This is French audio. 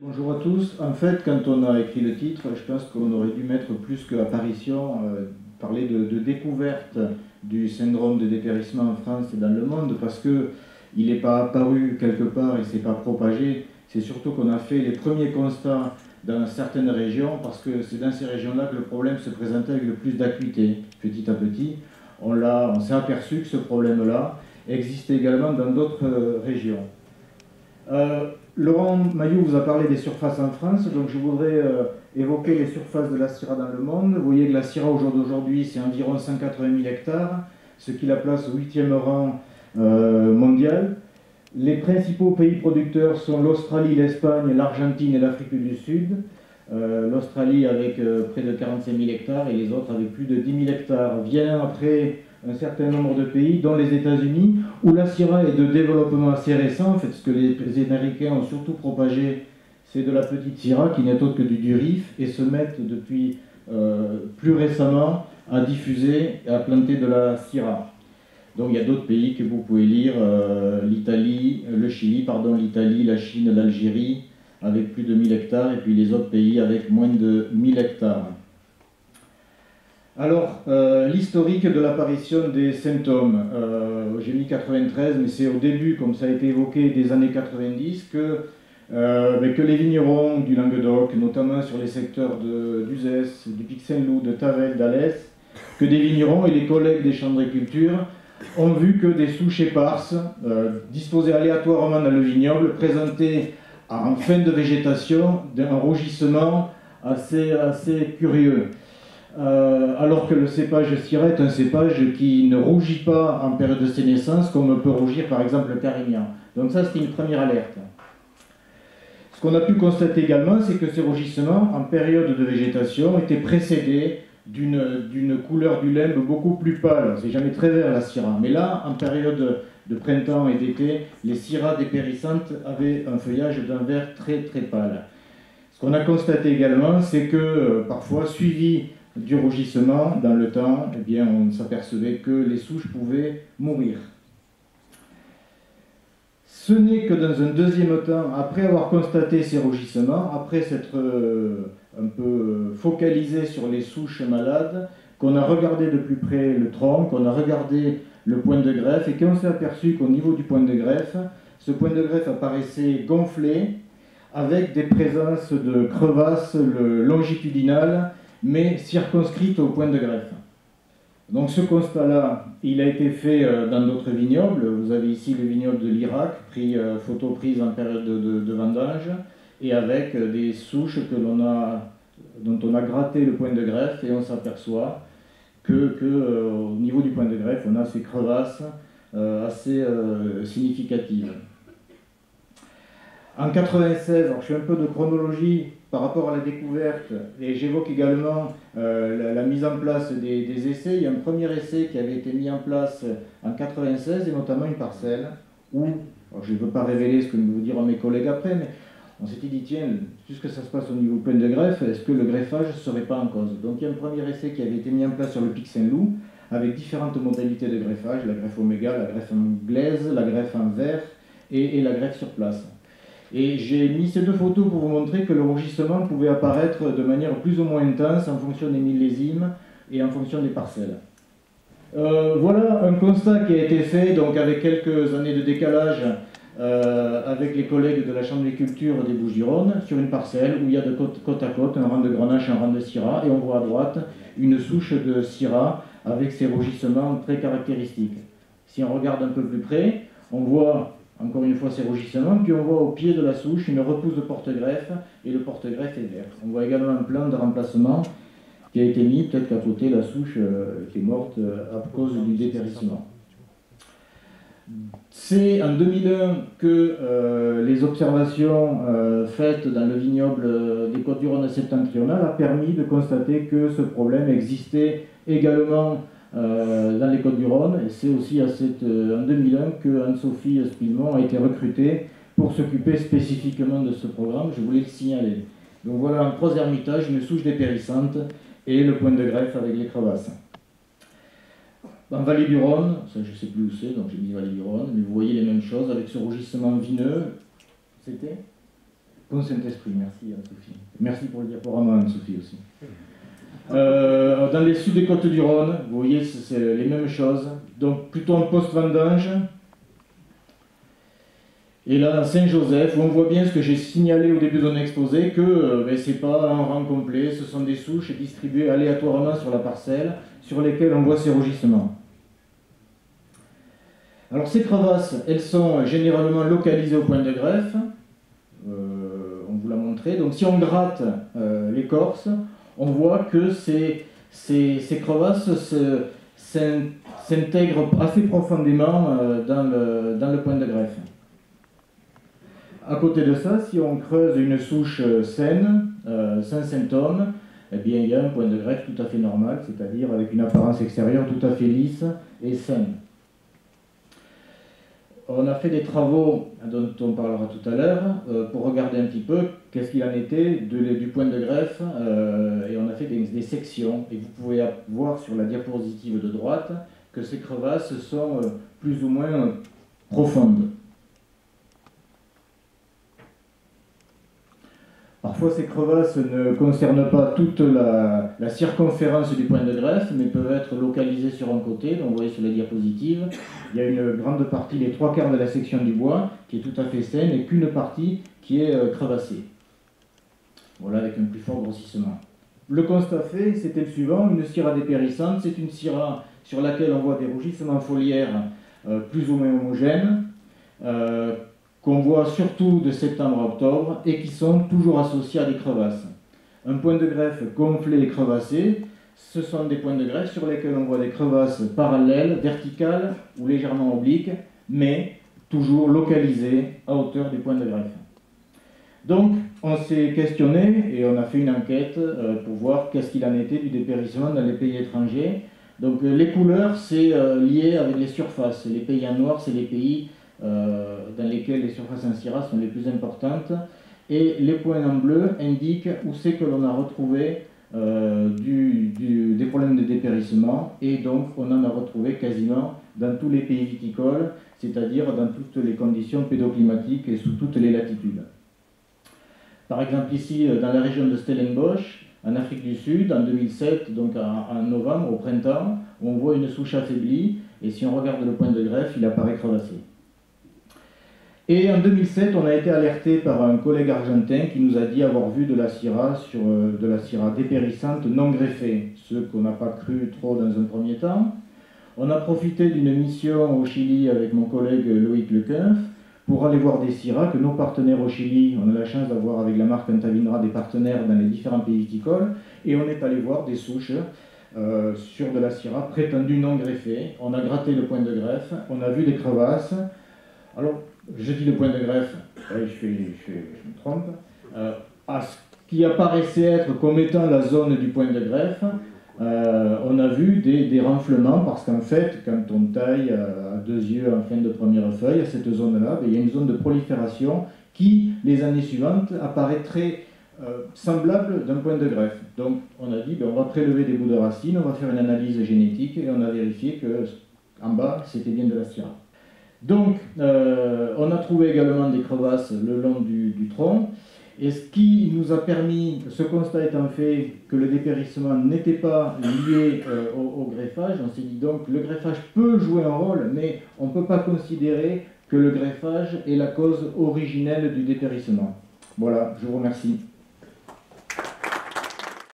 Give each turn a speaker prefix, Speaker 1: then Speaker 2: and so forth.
Speaker 1: Bonjour à tous. En fait, quand on a écrit le titre, je pense qu'on aurait dû mettre plus que apparition, euh, parler de, découverte du syndrome de dépérissement en France et dans le monde, parce que il n'est pas apparu quelque part et s'est pas propagé. C'est surtout qu'on a fait les premiers constats dans certaines régions, parce que c'est dans ces régions-là que le problème se présentait avec le plus d'acuité, petit à petit. On, on s'est aperçu que ce problème-là existait également dans d'autres euh, régions. Euh, Laurent Maillot vous a parlé des surfaces en France, donc je voudrais euh, évoquer les surfaces de la Syrah dans le monde. Vous voyez que la Syrah au jour d'aujourd'hui, c'est environ 180 000 hectares, ce qui la place au 8e rang euh, mondial. Les principaux pays producteurs sont l'Australie, l'Espagne, l'Argentine et l'Afrique du Sud. Euh, L'Australie avec près de 45 000 hectares et les autres avec plus de 10 000 hectares. Vient après un certain nombre de pays, dont les États-Unis, où la Syrah est de développement assez récent. En fait, ce que les Américains ont surtout propagé, c'est de la petite Syrah, qui n'est autre que du durif, et se mettent depuis euh, plus récemment à diffuser et à planter de la Syrah. Donc il y a d'autres pays que vous pouvez lire, euh, l'Italie, le Chili, pardon, l'Italie, la Chine, l'Algérie, avec plus de 1000 hectares, et puis les autres pays avec moins de 1000 hectares. Alors, euh, l'historique de l'apparition des symptômes. Euh, j'ai mis 93, mais c'est au début, comme ça a été évoqué, des années 90, que, euh, que les vignerons du Languedoc, notamment sur les secteurs d'Uzès, du Pic Saint-Loup, de Tavel, d'Alès, que des vignerons et les collègues des chambres d'agriculture ont vu que des souches éparses, disposées aléatoirement dans le vignoble, présentaient en fin de végétation un rougissement assez, assez curieux. Euh, alors que le cépage Syrah est un cépage qui ne rougit pas en période de sénescence comme peut rougir par exemple le carignan. Donc ça c'est une première alerte. Ce qu'on a pu constater également, c'est que ces rougissements en période de végétation étaient précédés d'une couleur du limbe beaucoup plus pâle. C'est jamais très vert la syrah. Mais là, en période de printemps et d'été, les syrahs dépérissantes avaient un feuillage d'un vert très très pâle. Ce qu'on a constaté également, c'est que euh, parfois, suivi du rougissement dans le temps, eh on s'apercevait que les souches pouvaient mourir. Ce n'est que dans un deuxième temps, après avoir constaté ces rougissements, après s'être euh, un peu focalisé sur les souches malades, qu'on a regardé de plus près le tronc, qu'on a regardé le point de greffe et qu'on s'est aperçu qu'au niveau du point de greffe, ce point de greffe apparaissait gonflé avec des présences de crevasses longitudinales mais circonscrite au point de greffe. Donc ce constat-là, il a été fait euh, dans d'autres vignobles. Vous avez ici le vignoble de l'Irak, euh, photo prise en période de, vendage, et avec euh, des souches que l'on a, dont on a gratté le point de greffe, et on s'aperçoit que au niveau du point de greffe, on a ces crevasses assez significatives. En 96, alors je fais un peu de chronologie par rapport à la découverte, et j'évoque également euh, la, mise en place des, essais. Il y a un premier essai qui avait été mis en place en 96, et notamment une parcelle où, je ne veux pas révéler ce que me diront mes collègues après, mais on s'était dit, tiens, puisque ça se passe au niveau point de greffe, est-ce que le greffage ne serait pas en cause? Donc il y a un premier essai qui avait été mis en place sur le Pic Saint-Loup, avec différentes modalités de greffage, la greffe oméga, la greffe en glaise, la greffe en verre et la greffe sur place. Et j'ai mis ces deux photos pour vous montrer que le rougissement pouvait apparaître de manière plus ou moins intense en fonction des millésimes et en fonction des parcelles. Euh, voilà un constat qui a été fait donc avec quelques années de décalage euh, avec les collègues de la Chambre des cultures des Bouches-du-Rhône sur une parcelle où il y a de côte, côte, à côte un rang de grenache et un rang de syrah et on voit à droite une souche de syrah avec ses rougissements très caractéristiques. Si on regarde un peu plus près, on voit encore une fois ces rougissements, puis on voit au pied de la souche une repousse de porte-greffe, et le porte-greffe est vert. On voit également un plan de remplacement qui a été mis, peut-être qu'à côté la souche euh, qui est morte euh, à cause du dépérissement. C'est en 2001 que euh, les observations faites dans le vignoble des Côtes-du-Rhône septentrional a permis de constater que ce problème existait également euh, dans les Côtes-du-Rhône. Et c'est aussi euh, en 2001 que Anne-Sophie Spilmont a été recrutée pour s'occuper spécifiquement de ce programme. Je voulais le signaler. Donc voilà en trois ermitages, une souche dépérissante et le point de greffe avec les crevasses. En Vallée du Rhône, ça je ne sais plus où c'est, donc j'ai mis Vallée du Rhône, mais vous voyez les mêmes choses avec ce rougissement vineux. C'était Bon Saint-Esprit, merci Anne-Sophie. Merci pour le diaporama Anne-Sophie aussi. Euh, dans les sud des côtes du Rhône, vous voyez, c'est les mêmes choses. Donc plutôt en post-vendange. Et là, dans Saint-Joseph, on voit bien ce que j'ai signalé au début de mon exposé, que euh, ben, ce n'est pas un rang complet, ce sont des souches distribuées aléatoirement sur la parcelle, sur lesquelles on voit ces rougissements. Alors ces crevasses, elles sont généralement localisées au point de greffe. Euh, on vous l'a montré. Donc si on gratte l'écorce, on voit que ces, crevasses s'intègrent assez profondément euh, dans, le, point de greffe. À côté de ça, si on creuse une souche saine, sans symptômes, eh bien, il y a un point de greffe tout à fait normal, c'est-à-dire avec une apparence extérieure tout à fait lisse et saine on a fait des travaux dont on parlera tout à l'heure euh, pour regarder un petit peu qu'est-ce qu'il en était du point de greffe euh, et on a fait des, sections et vous pouvez voir sur la diapositive de droite que ces crevasses sont euh, plus ou moins profondes. Parfois, ces crevasses ne concernent pas toute la, circonférence du point de greffe, mais peuvent être localisées sur un côté. Donc, vous voyez sur la diapositive, il y a une grande partie, les trois quarts de la section du bois, qui est tout à fait saine, et qu'une partie qui est euh, crevassée. Voilà, avec un plus fort grossissement. Le constat fait, c'était le suivant une syrah dépérissante, c'est une syrah sur laquelle on voit des rougissements foliaires euh, plus ou moins homogènes. Euh, qu'on voit surtout de septembre à octobre et qui sont toujours associés à des crevasses. Un point de greffe gonflé et crevassé, ce sont des points de greffe sur lesquels on voit des crevasses parallèles, verticales ou légèrement obliques, mais toujours localisées à hauteur du point de greffe. Donc, on s'est questionné et on a fait une enquête euh, pour voir qu'est-ce qu'il en était du dépérissement dans les pays étrangers. Donc, euh, les couleurs, c'est euh, lié avec les surfaces. Les pays en noir, c'est les pays dans lesquelles les surfaces en syrah sont les plus importantes. Et les points en bleu indiquent où c'est que l'on a retrouvé euh, des problèmes de dépérissement. Et donc, on en a retrouvé quasiment dans tous les pays viticoles, c'est-à-dire dans toutes les conditions pédoclimatiques et sous toutes les latitudes. Par exemple, ici, euh, dans la région de Stellenbosch, en Afrique du Sud, en 2007, donc en, novembre, au printemps, on voit une souche affaiblie, et si on regarde le point de greffe, il apparaît crevassé. Et en 2007, on a été alerté par un collègue argentin qui nous a dit avoir vu de la syrah, sur, euh, de la syrah dépérissante non greffée, ce qu'on n'a pas cru trop dans un premier temps. On a profité d'une mission au Chili avec mon collègue Loïc Lequinf pour aller voir des syrahs que nos partenaires au Chili, on a la chance d'avoir avec la marque Antavinra des partenaires dans les différents pays viticoles, et on est allé voir des souches euh, sur de la syrah prétendue non greffée. On a gratté le point de greffe, on a vu des crevasses. Alors, je dis le point de greffe, je, me trompe, euh, à ce qui apparaissait être comme étant la zone du point de greffe, euh, on a vu des, renflements parce qu'en fait, quand on taille euh, à deux yeux en fin de première feuille, à cette zone-là, ben, il y a une zone de prolifération qui, les années suivantes, apparaît très semblable d'un point de greffe. Donc on a dit, ben, on va prélever des bouts de racines, on va faire une analyse génétique et on a vérifié que en bas, c'était bien de la syrah. Donc, euh, on a trouvé également des crevasses le long du, tronc. Et ce qui nous a permis, ce constat étant fait que le dépérissement n'était pas lié euh, au, greffage, on s'est dit donc le greffage peut jouer un rôle, mais on ne peut pas considérer que le greffage est la cause originelle du dépérissement. Voilà, je vous remercie.